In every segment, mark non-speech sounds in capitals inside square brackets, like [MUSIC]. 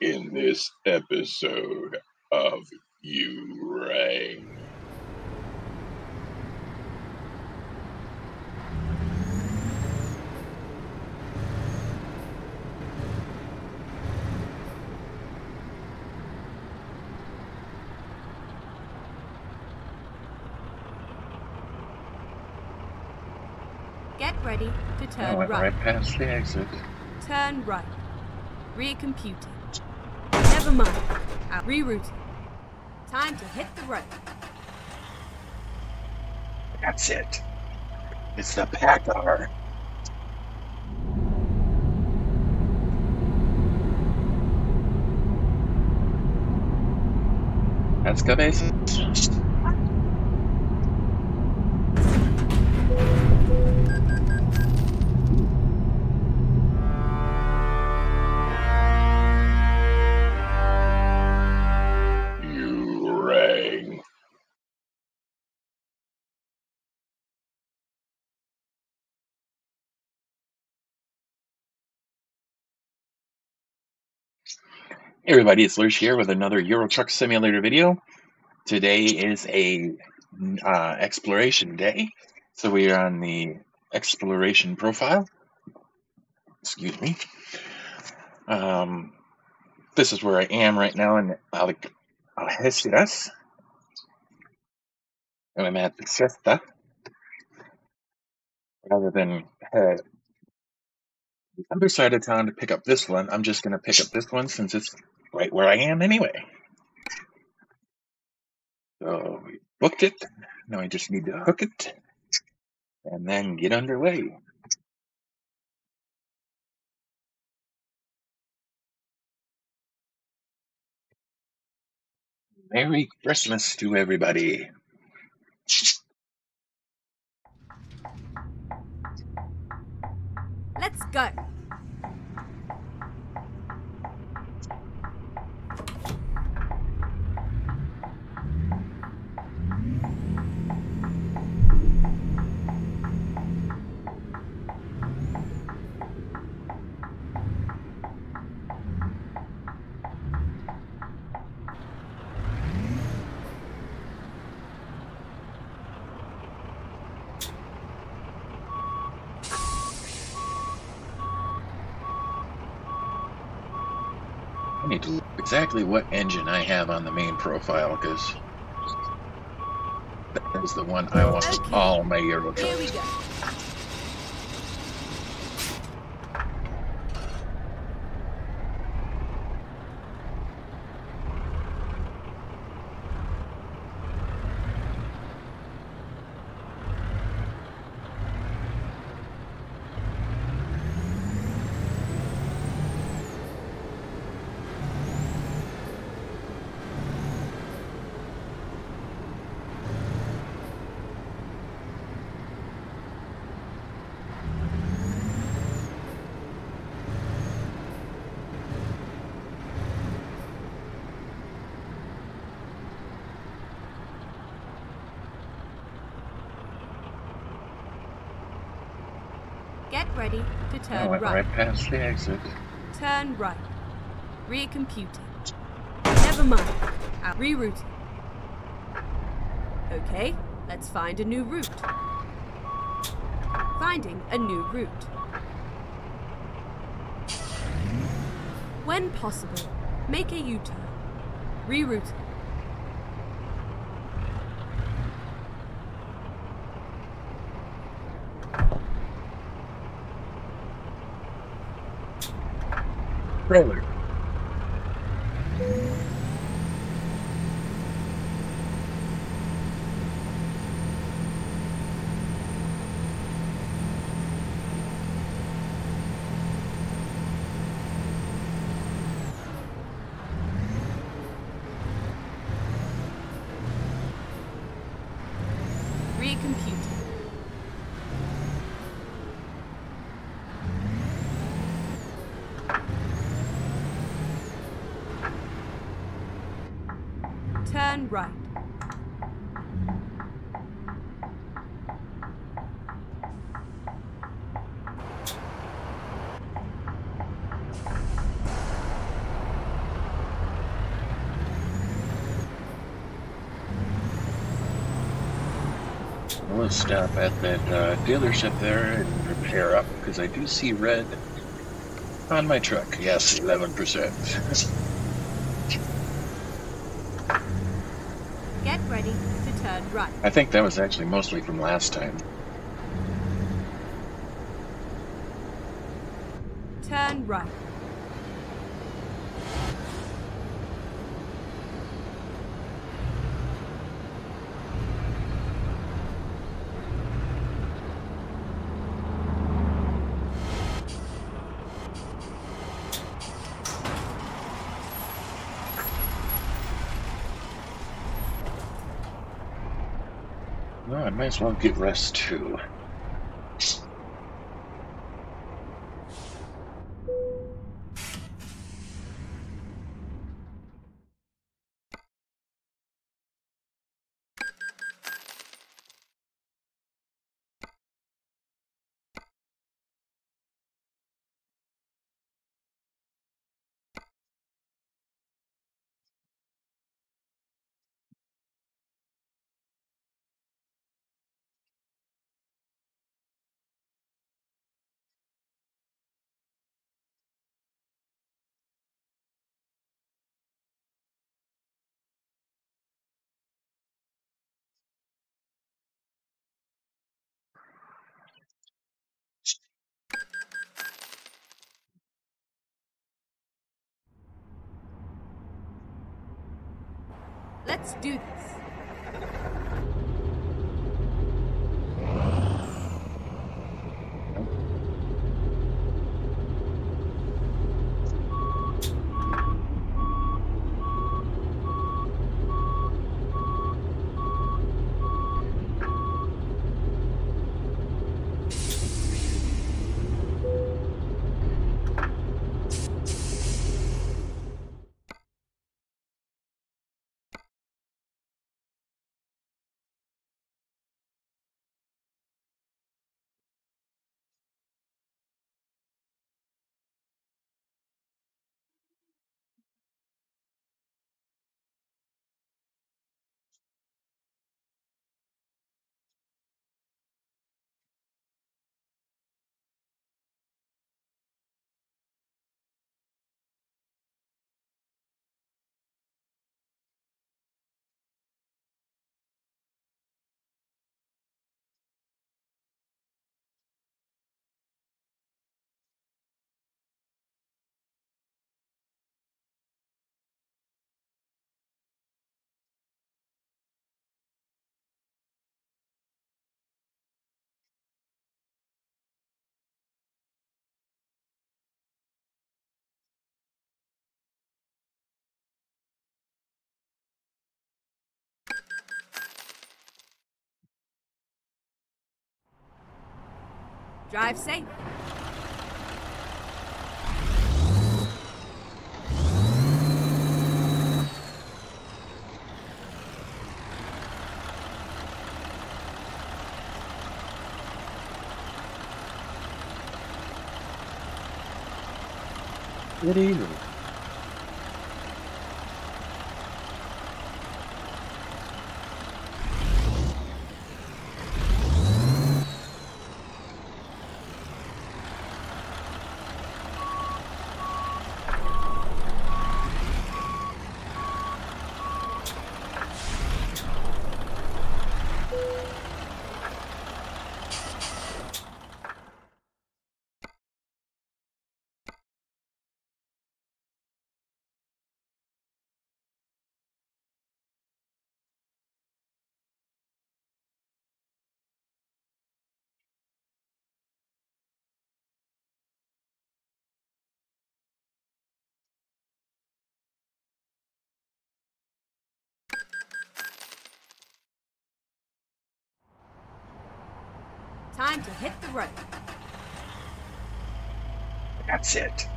in this episode of You Rang. Get ready to I went right. right past the exit. Turn right. Recomputing. Never mind. Out. Rerouting. Time to hit the road. That's it. It's the Packard. Let's go, bases. Hey everybody, it's Lurch here with another Euro Truck Simulator video. Today is a uh, exploration day, so we are on the exploration profile. Excuse me. Um, this is where I am right now in Al- Algeciras, and I'm at the Cesta. Rather than head the other side of town to pick up this one, I'm just going to pick up this one since it's right where I am anyway. So we booked it. Now I just need to hook it and then get underway. Merry Christmas to everybody. Let's go. I need to look exactly what engine I have on the main profile because that is the one I want Okay. all my Euro trucks. go. Get to I turn went right. right past the exit. Turn right. Recomputing. Never mind. Out. Rerouting. Okay, let's find a new route. Finding a new route. When possible, make a U-turn. Rerouting. Trailer. Recomputing. Turn right. We'll at that uh, dealership there and repair up because I do see red on my truck. Yes, 11%. Get ready to turn right. I think that was actually mostly from last time. Turn right. No, I might as well get rest too. Let's do this. Drive safe. Good evening. Time to hit the road. That's it.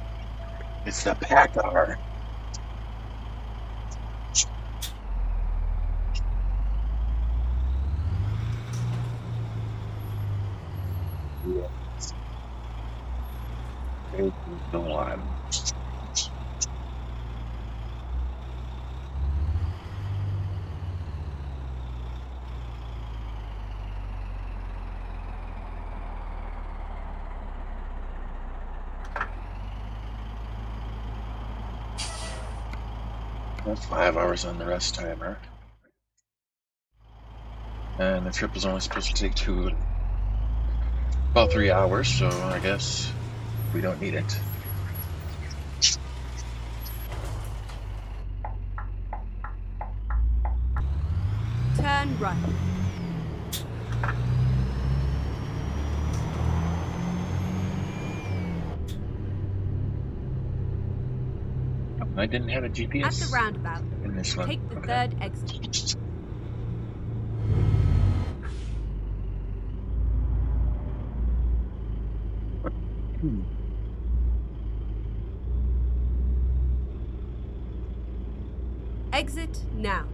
It's the Packard. Yes. This is five hours on the rest timer. And the trip is only supposed to take two, about three hours, so I guess we don't need it. Turn right. I didn't have a GPS. At the roundabout, in this one. take the Okay. third exit. Hmm. Exit now.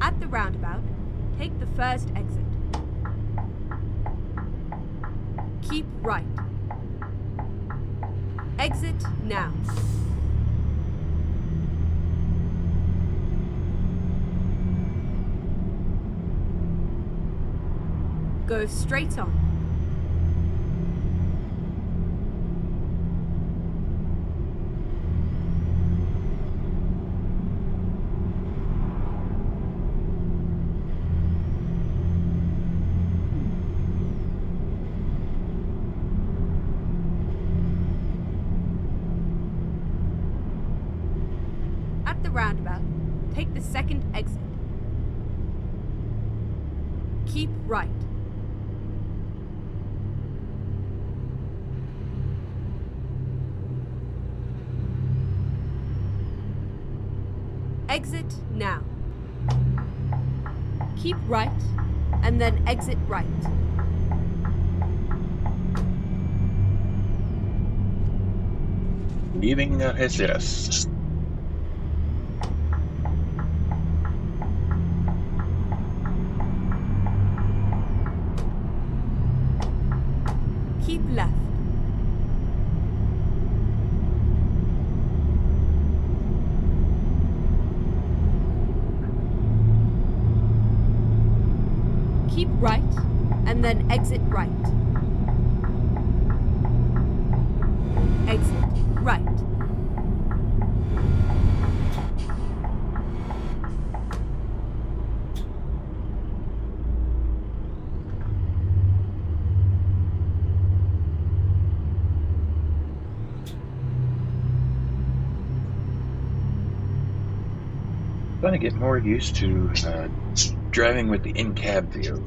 At the roundabout, take the first exit. Keep right. Exit now. Go straight on. At the roundabout, take the second exit. Keep right. Exit now. Keep right, and then exit right. Leaving uh, Algeciras. Keep left. Keep right, and then exit right. Exit right. Trying to get more used to uh, driving with the in-cab view.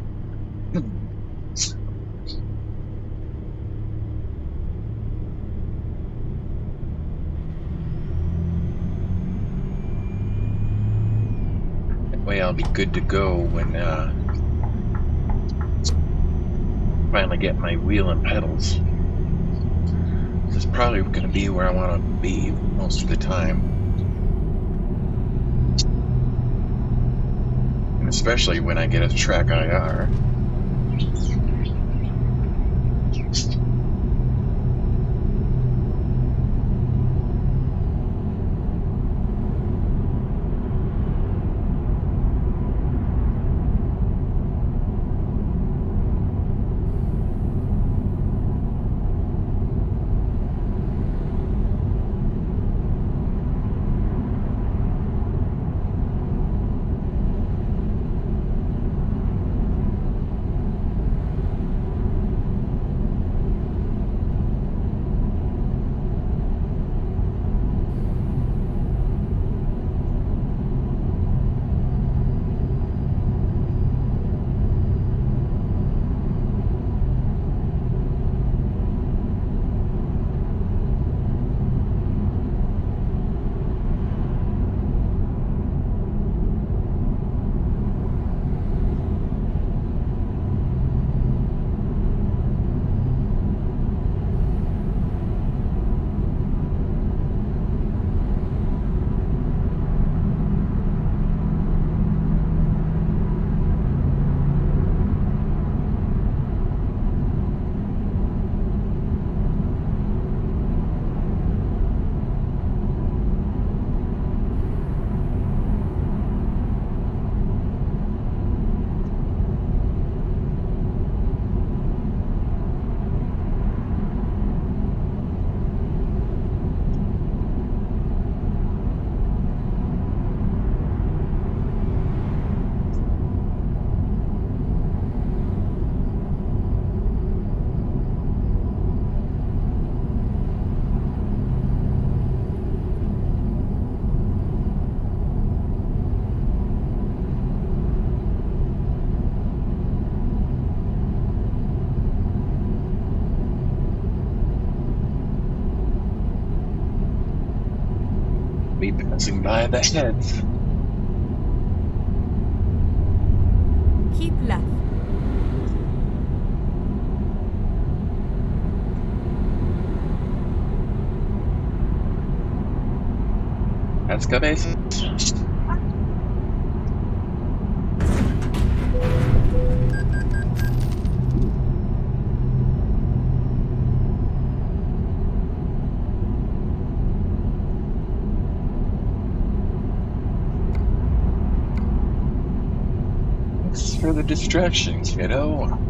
That way I'll be good to go when uh, finally get my wheel and pedals. This is probably going to be where I want to be most of the time. Especially when I get a TrackIR. Passing by the heads. Keep left. Go base. Thanks for the distraction,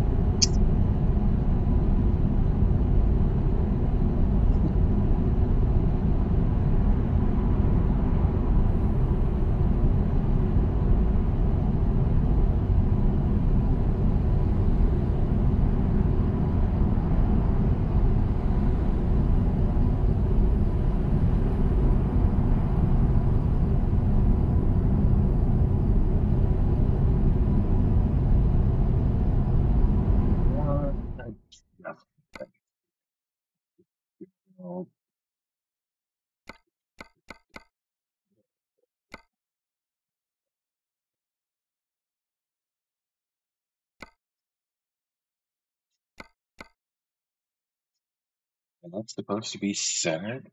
that's supposed to be centered.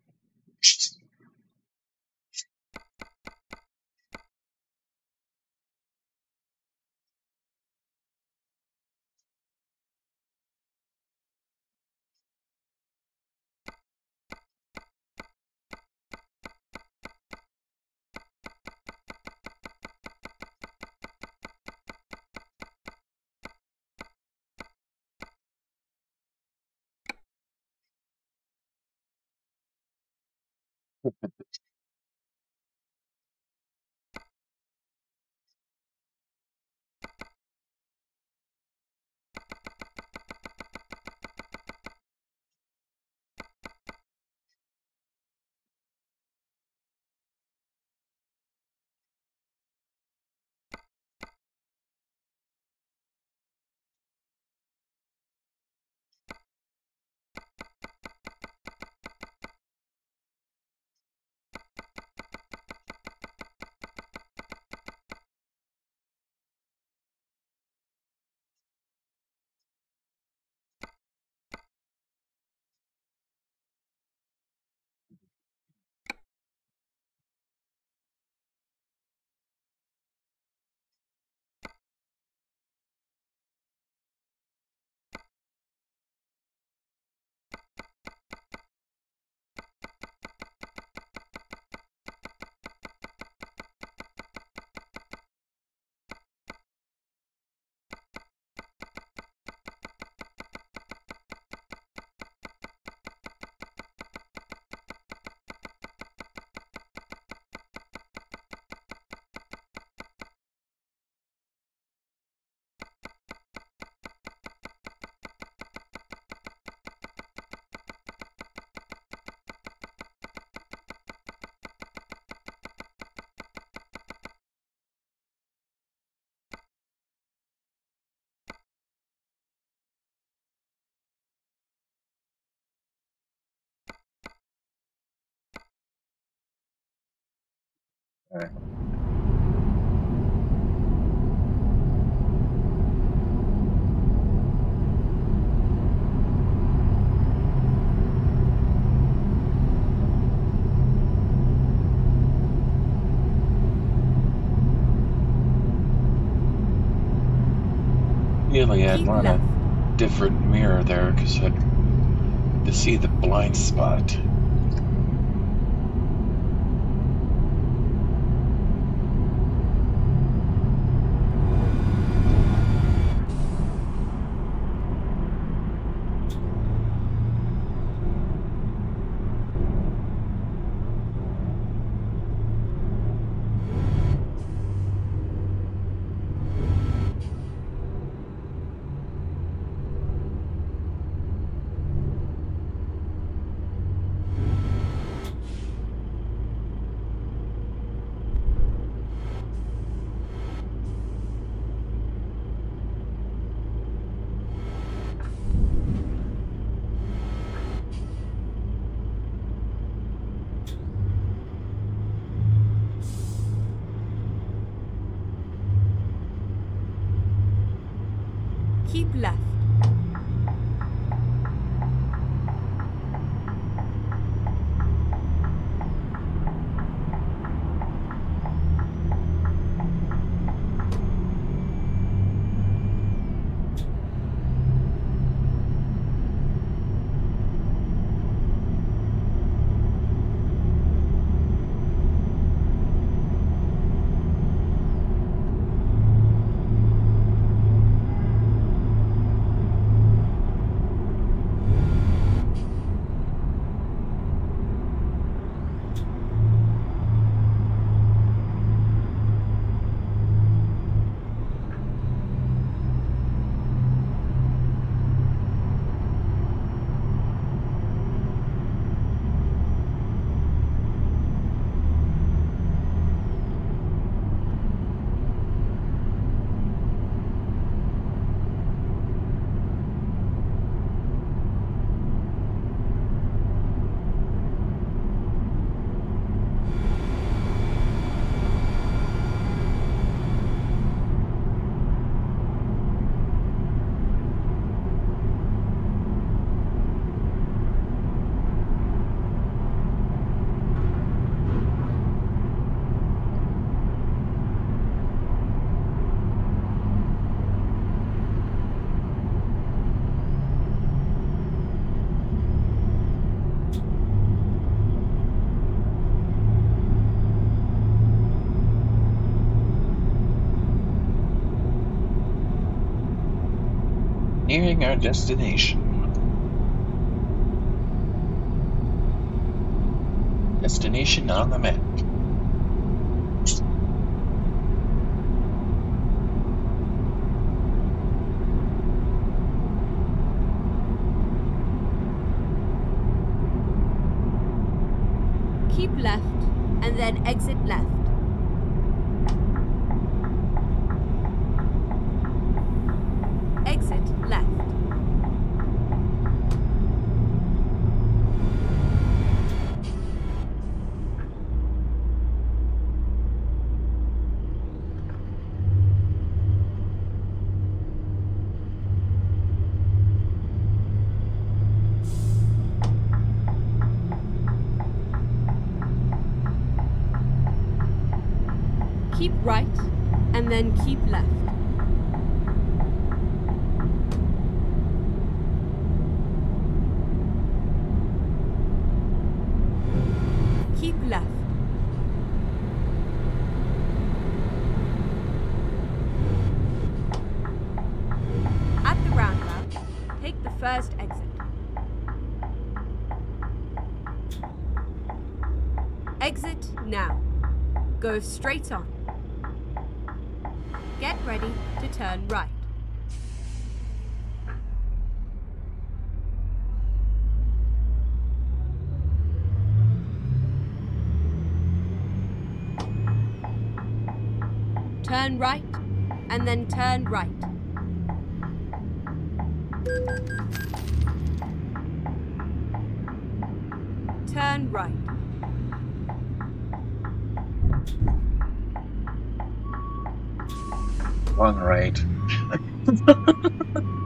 Alright. Really, I'd want a different mirror there because I'd to see the blind spot. Nearing our destination. Destination on the map. Keep left and then exit left. Exit left. Keep right and then keep left. Keep left. At the roundabout, take the first exit. Exit now. Go straight on. Get ready to turn right. Turn right and then turn right. Turn right. One right. [LAUGHS]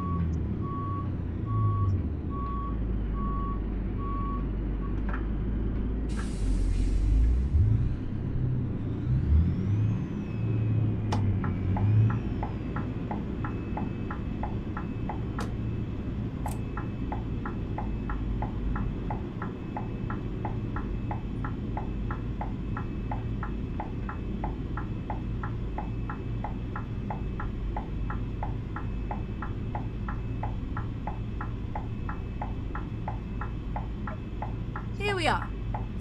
Here we are,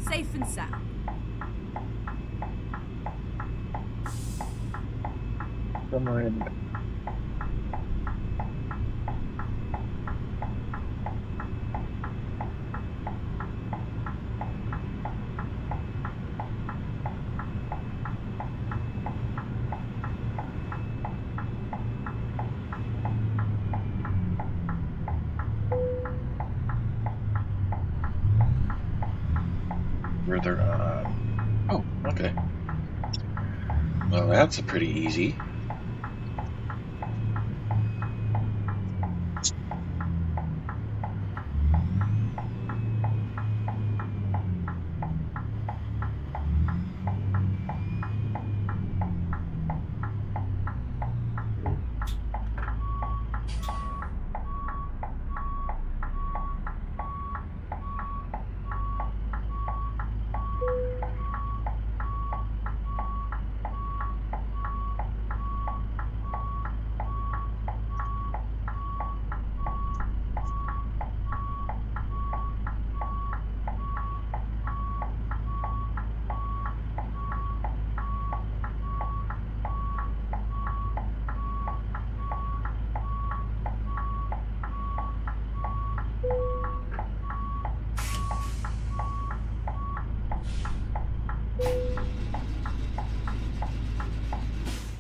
safe and sound. Somewhere in further on. Oh, okay. Well, that's a pretty easy.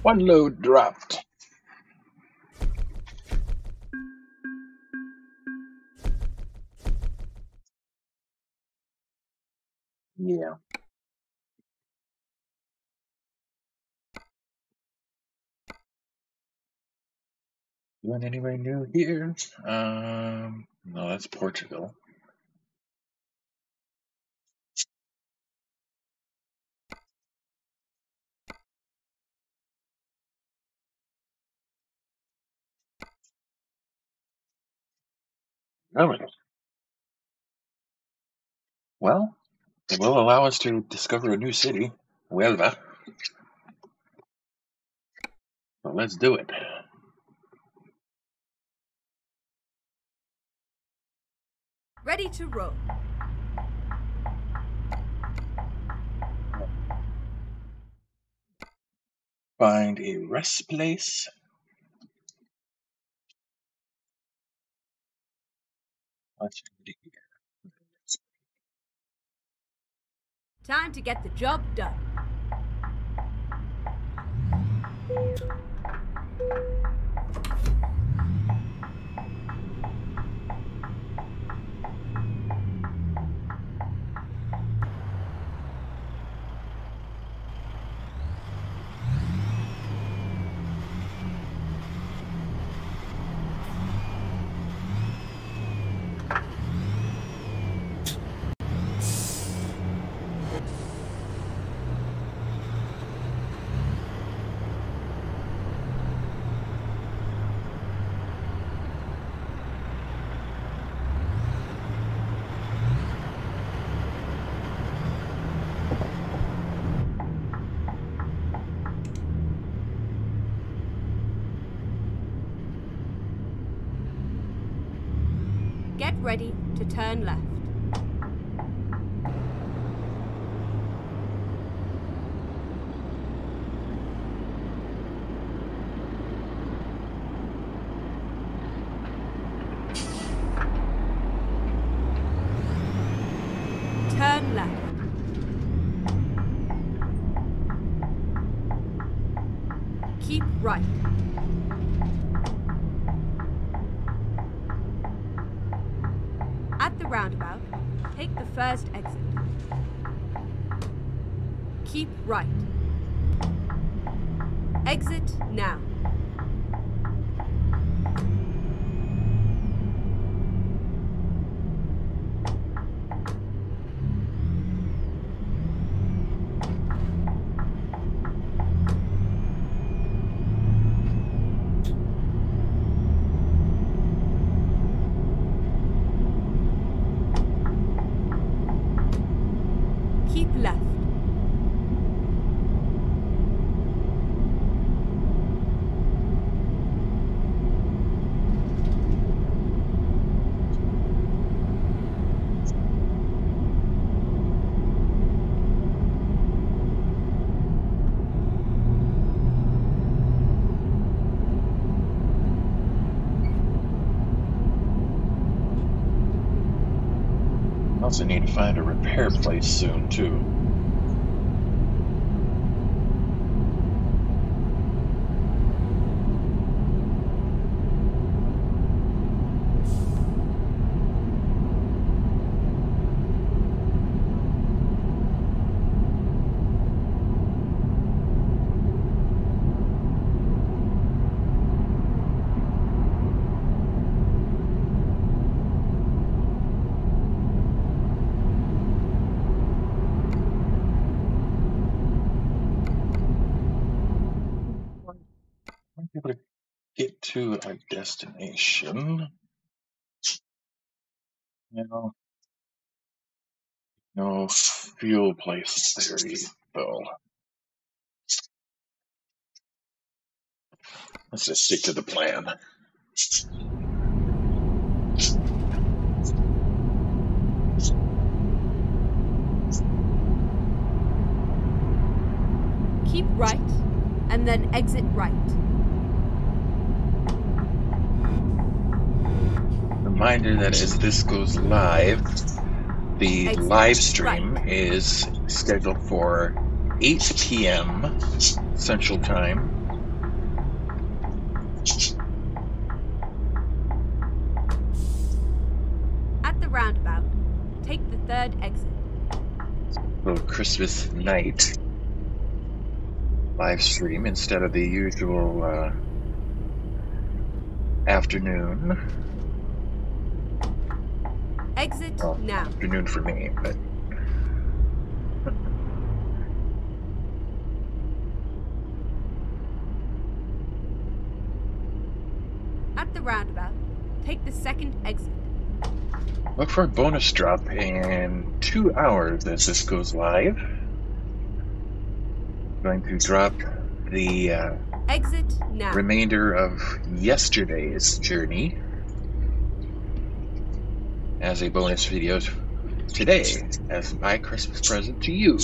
One load dropped. Yeah. Going anywhere new here? Um, no, that's Portugal. Really? Well, it will allow us to discover a new city, Huelva. So let's do it. Ready to roll. Find a rest place. Time to get the job done. Get ready to turn left. Turn left. Keep right. At the roundabout, take the first exit. Keep right. Exit now. Keep left. Also need to find a repair place soon too. To our destination. No, no fuel place there though. Let's just stick to the plan. Keep right, and then exit right. reminder that as this goes live, the live stream is scheduled for 8 p.m. Central Time. At the roundabout, take the third exit. Little Christmas night live stream instead of the usual uh, afternoon. Exit now. Afternoon for me, but At the roundabout, take the second exit. look for a bonus drop in two hours as this goes live. going to drop the uh, Exit now. remainder of yesterday's journey as a bonus video today as my Christmas present to you.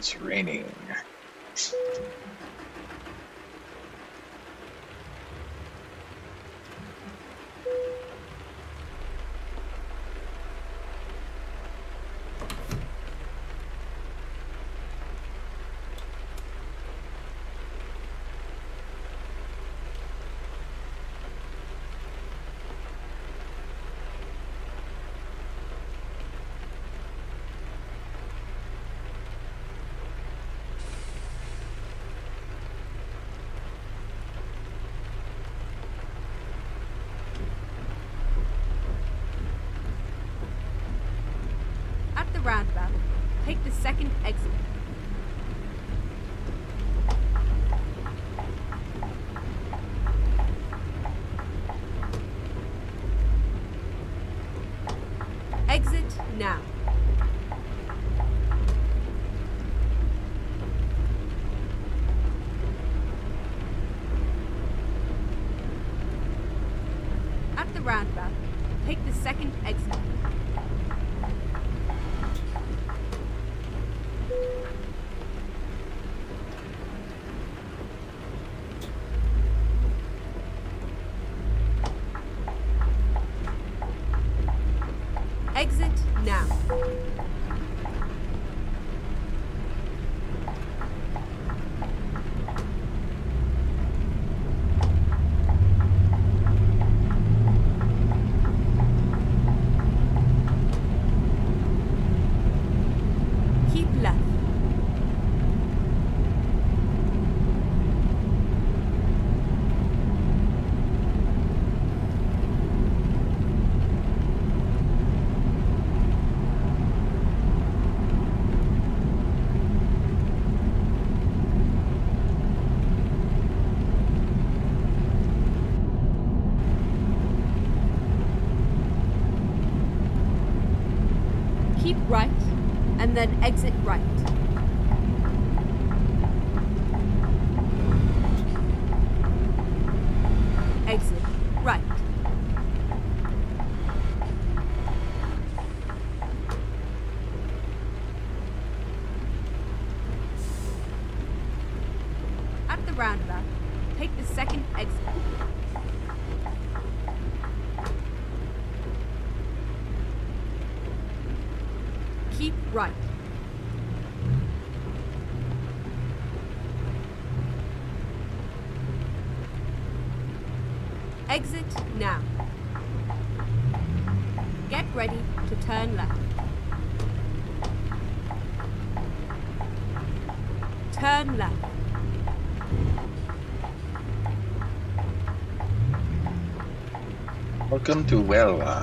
It's raining. At the roundabout, take the second exit. Exit now. At the roundabout, take the second exit now. Keep left. Keep right, and then exit right. Exit right. At the roundabout, take the second exit. Keep right. Exit now. Get ready to turn left. Turn left. Welcome to Huelva.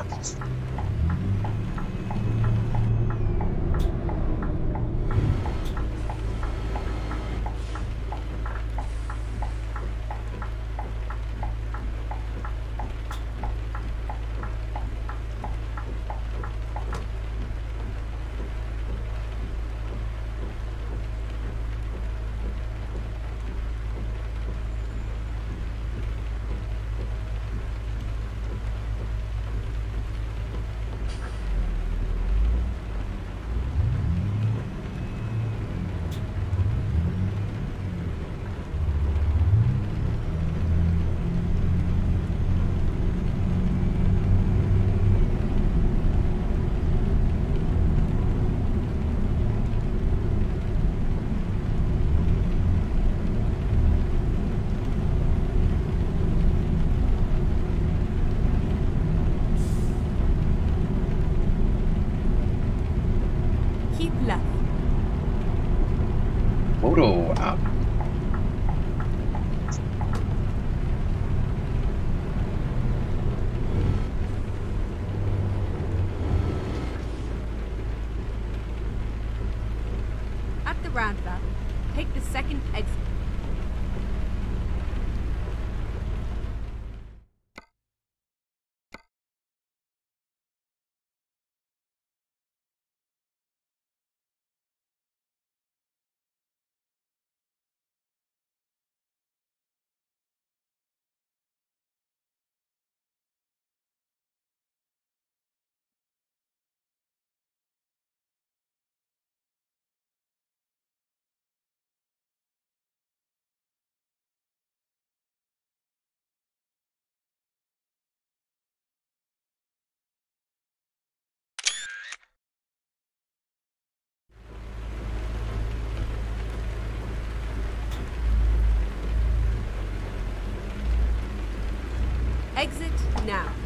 now.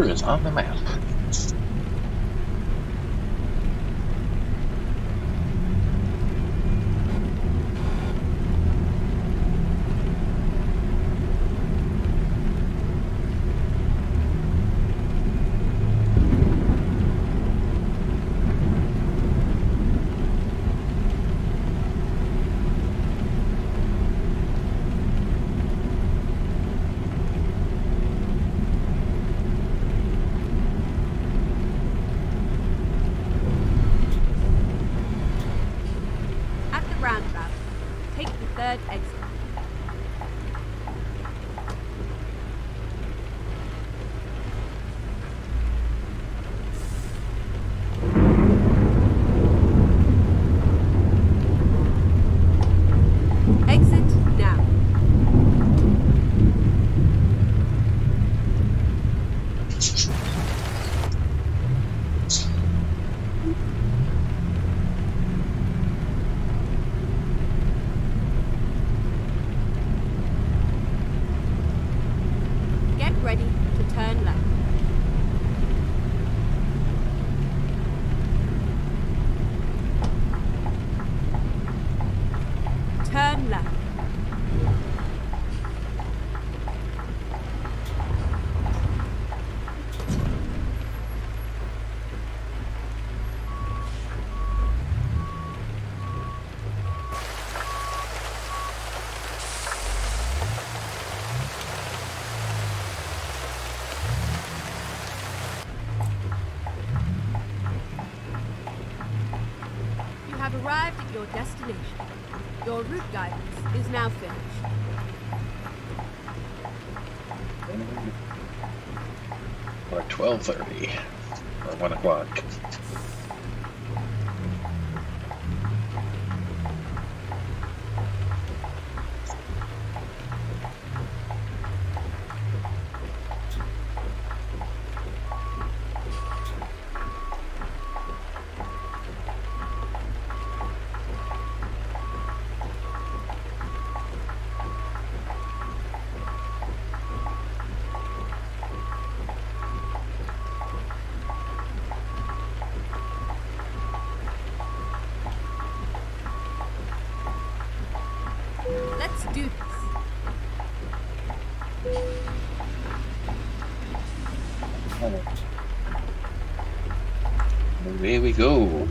is on the map. to do this. Away we go.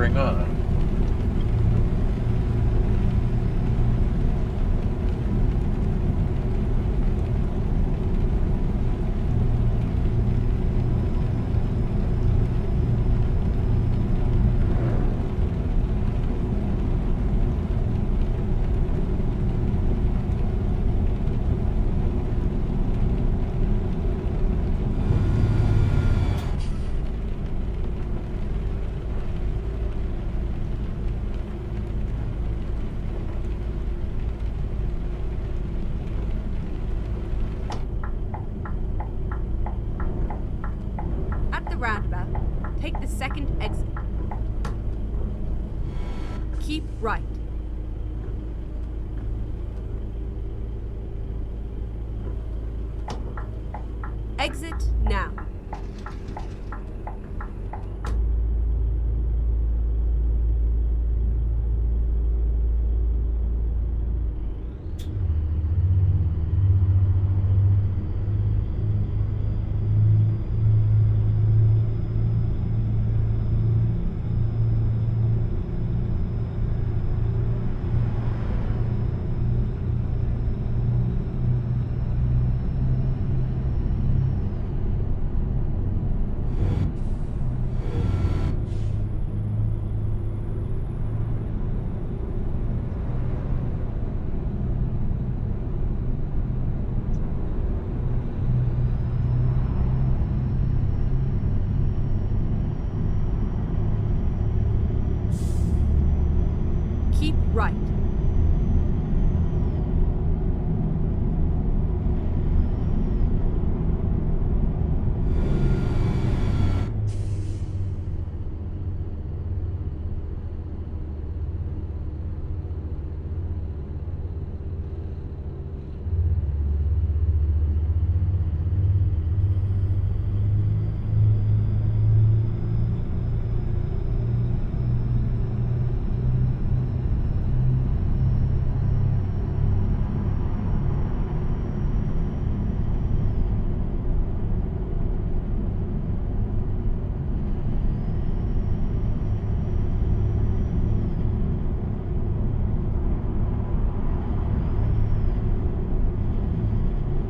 Tapering on. At the roundabout, take the second exit. Keep right. Exit now. Keep right.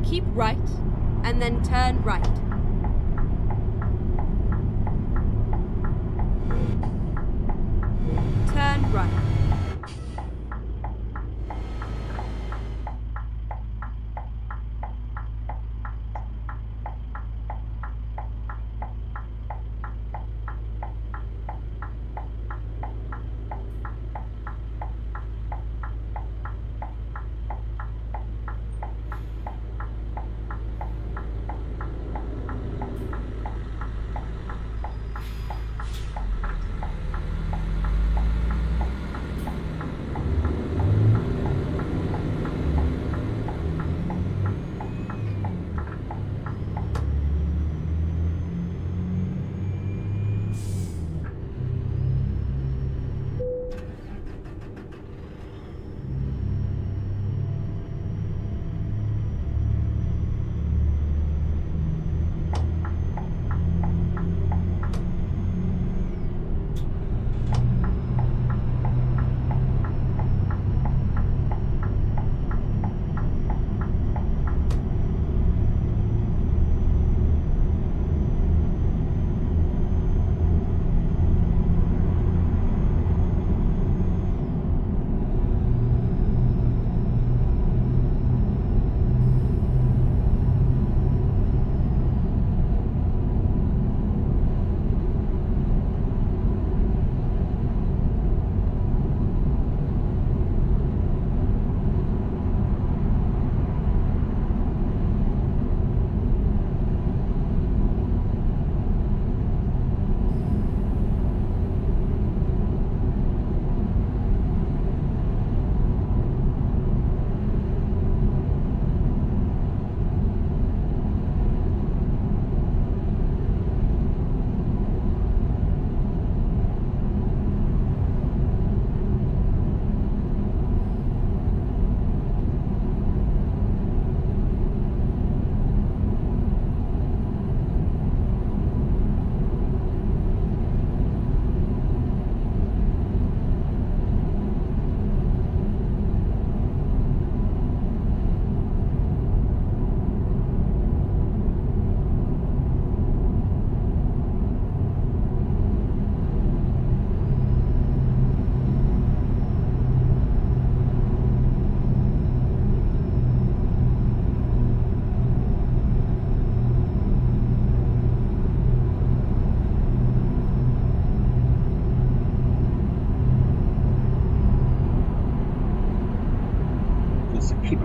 Keep right, then turn right.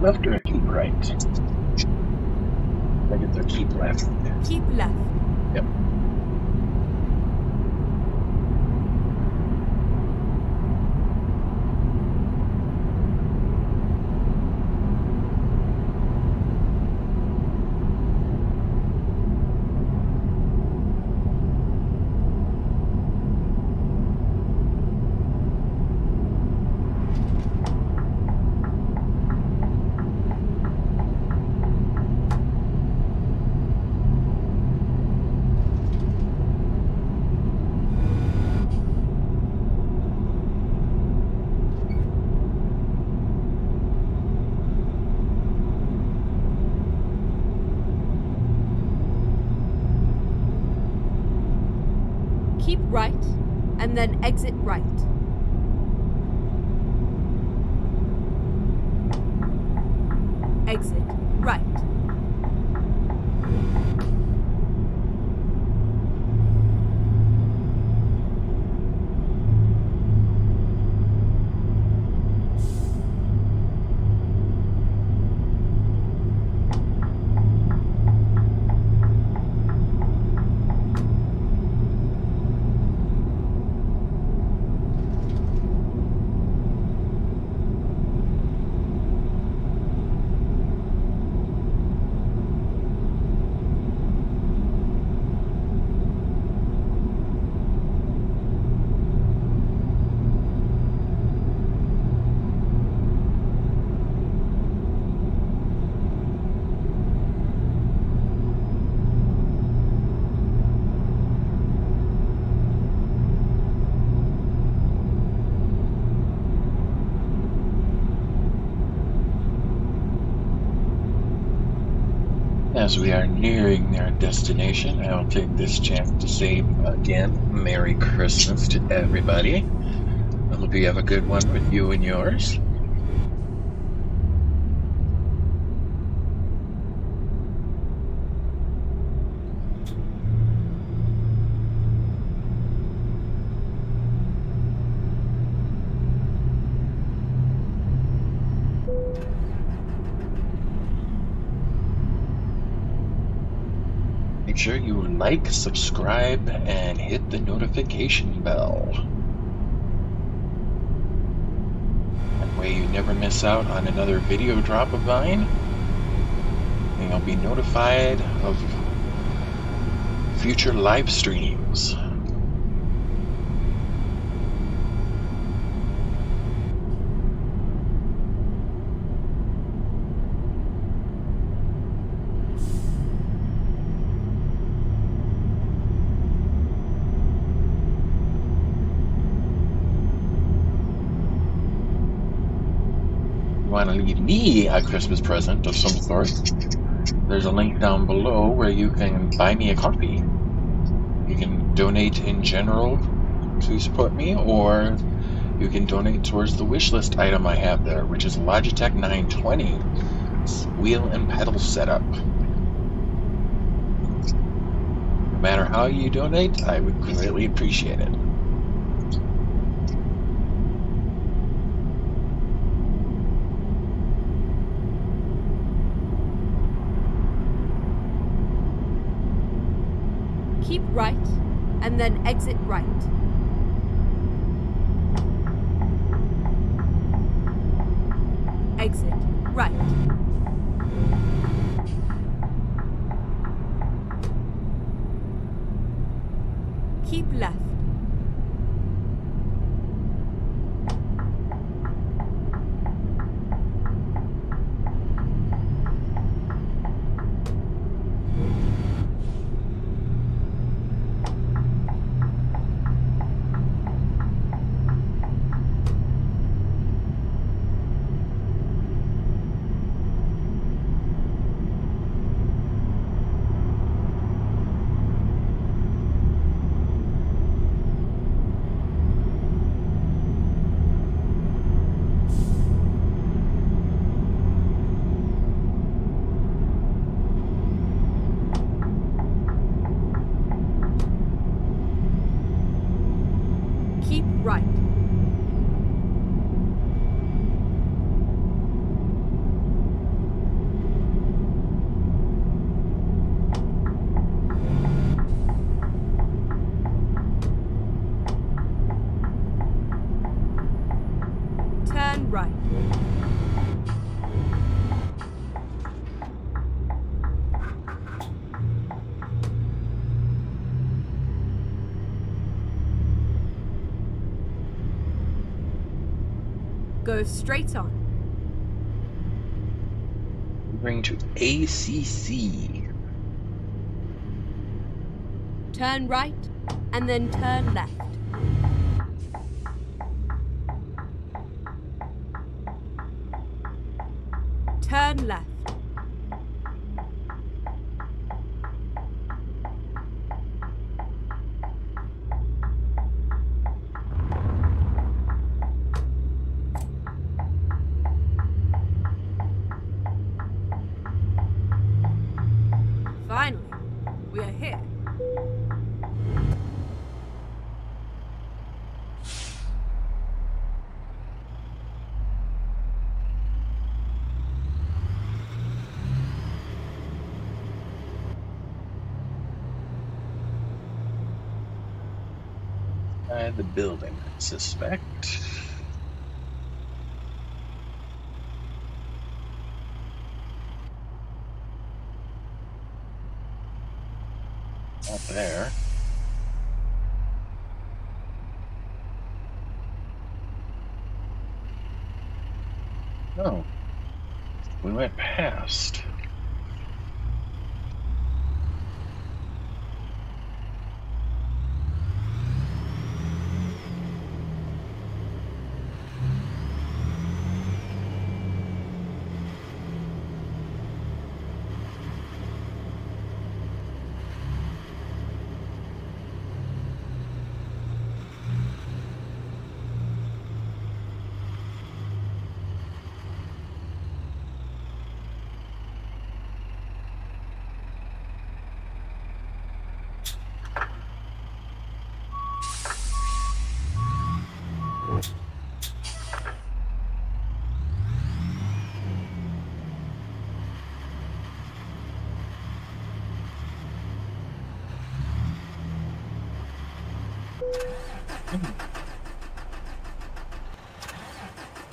Left or keep right? I it's a keep left. Keep left. Yep. Keep right, then exit right. Exit right. As we are nearing our destination, I will take this chance to say again, Merry Christmas to everybody. I hope you have a good one with you and yours. Make sure you like, subscribe, and hit the notification bell. That way you never miss out on another video drop of mine. And you'll be notified of future live streams. want to leave me a Christmas present of some sort, there's a link down below where you can buy me a coffee. You can donate in general to support me, or you can donate towards the wish list item I have there, which is Logitech 920 wheel and pedal setup. No matter how you donate, I would greatly appreciate it. Keep right, and then exit right. Exit right. Go straight on. Moving to ACC. Turn right, and then turn left. Turn left. Finally, we are here. Uh, the building, I suspect. Not there. No. We went past.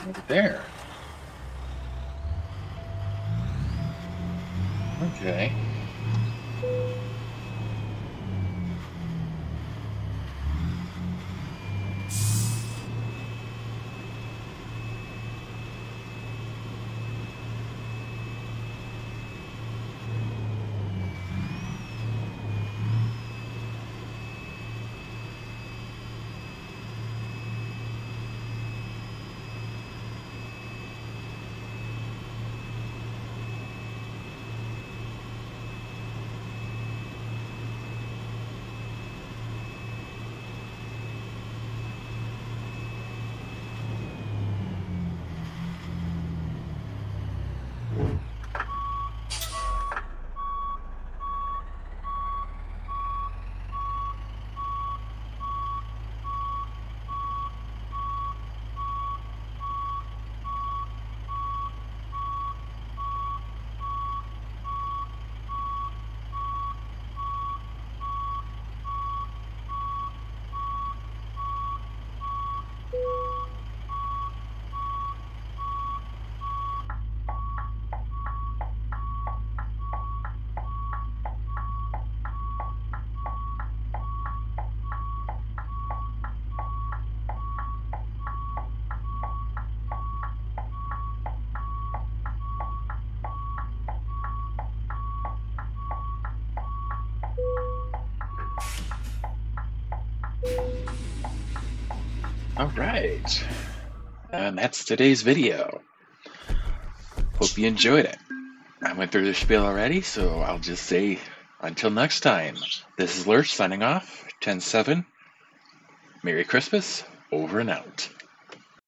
Right there. Okay. All right. And that's today's video. Hope you enjoyed it. I went through the spiel already, so I'll just say until next time. This is Lurrch signing off. 10 7. Merry Christmas. Over and out.